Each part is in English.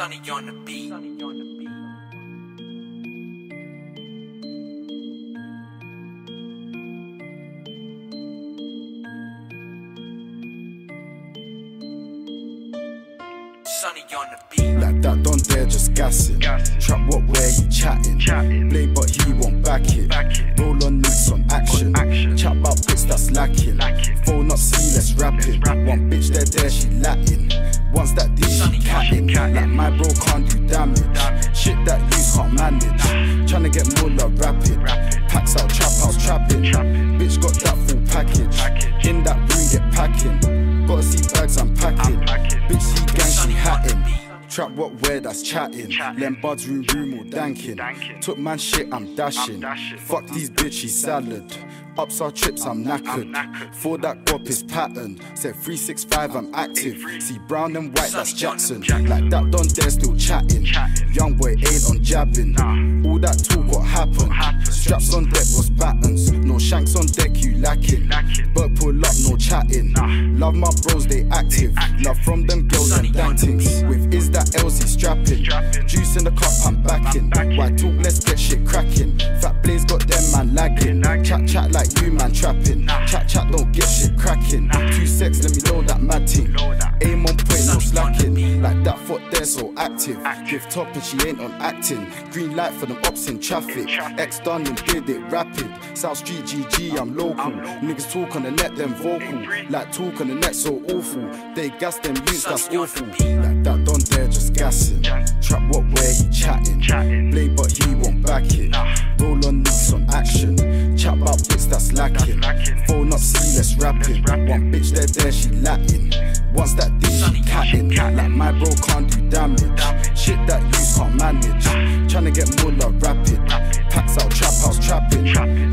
Sunny on the beat. Sunny on the beat. Like that, don't dare just gassing. Trap what where he chatting. Play but he won't back it. Roll on Once that D she catting. Like my bro can't do damage. Shit that you can't manage. Tryna get more rapid. Packs out, trap house trapping. Bitch got that full package. In that room get packing. Gotta see bags I'm packing. Bitch see gang she hatting. Trap what where that's chatting. Lem buds room room or danking. Took man shit, I'm dashing. Fuck these bitches salad. Ups our trips, I'm knackered. For that guap is pattern. Said 365, I'm active. See brown and white, that's Jackson. Like that, don't dare still chatting. Young boy ain't on jabbing. All that talk, what happened? Straps on deck was battens. No shanks on deck, you lacking. But pull up, no chatting. Love my bros, they active. Love from them girls and dantings. With is that Elsie strapping? Juice in the cup, I'm backing. Why talk, active. Give top and she ain't on acting. Green light for them ops in traffic. X done and did it rapid. South Street GG, I'm local. Niggas talk on the net, them vocal. Like talk on the net, so awful. They gas them youths, that's awful. Like that, don't dare just gassing. Trap what where he chatting. Play but he won't back it. Roll on nicks on action. Chat about bits that's lacking. Phone up, see less rapping. One bitch there, there she Latin. Once that D she catting. Like my bro can't do damage. Shit that you can't manage. Tryna get more love rapid. Packs out, trap house trapping.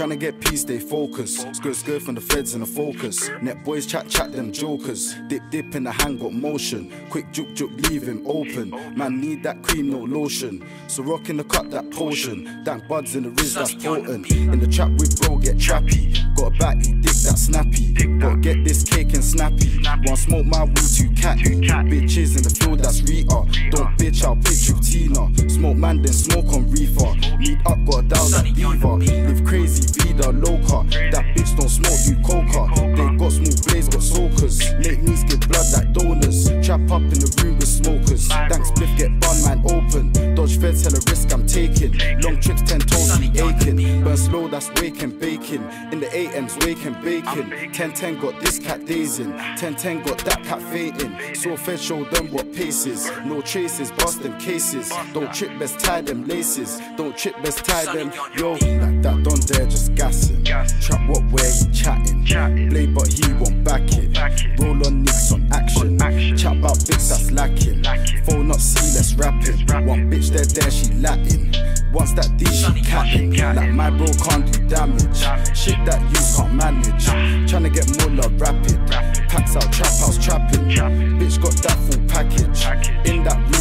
Tryna get peace, they focus. Skirt skirt from the feds in the focus. Net boys chat chat them jokers. Dip dip in the hand got motion. Quick juke juke leave him open. Man need that cream, no lotion. So rock in the cup that potion. Dank buds in the wrist, that's potent. In the trap with bro get trappy. Got a batty, dick that snappy. Gotta get this cake and snappy. One smoke my weed too catty. Bitches in the field that's Rita. Don't bitch, I'll pitch with Tina. Smoke man then smoke on reefer. Meet up, got a down that Late knees get blood like donors. Trap up in the room with smokers. Thanks, spliff get bun man open. Dodge feds, hella risk I'm taking. Long trips, ten toes be aching. Burn slow, that's waking, baking. In the AMs, waking, baking. 1010 got this cat dazing. 1010 got that cat fainting. So fed show them what paces. No traces, bust them cases. Don't trip, best tie them laces. Don't trip, best tie them. Yo, like that, don't dare just gassing. Trap what where he chatting. Play but he One bitch there, there, she Latin. Once that D, she capping. Like my bro can't do damage. Shit that you can't manage. Tryna get more love rapid. Packs out, trap house, trapping. Bitch got that full package. In that room.